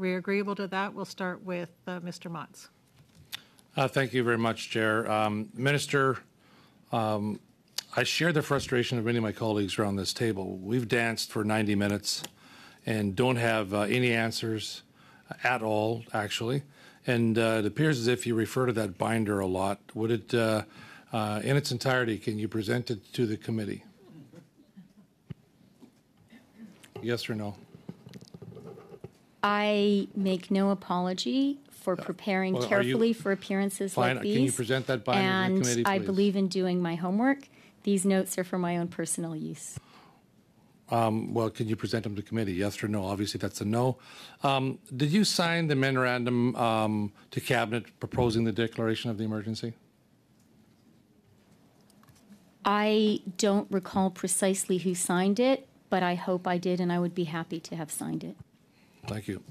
we're agreeable to that, we'll start with uh, Mr. Motz. Uh, Thank you very much, Chair. Um, Minister, um, I share the frustration of many of my colleagues around this table. We've danced for 90 minutes and don't have uh, any answers at all, actually. And uh, it appears as if you refer to that binder a lot. Would it, uh, uh, in its entirety, can you present it to the committee? Yes or no? I make no apology for preparing well, are you- carefully for appearances Fine, like can these. you present that binder to the and committee, I please? believe in doing my homework. These notes are for my own personal use. Um, Well, can you present them to committee, yes or no? Obviously, that's a no. Um, Did you sign the memorandum um, to cabinet proposing the declaration of the emergency? I don't recall precisely who signed it, but I hope I did, and I would be happy to have signed it. Thank you.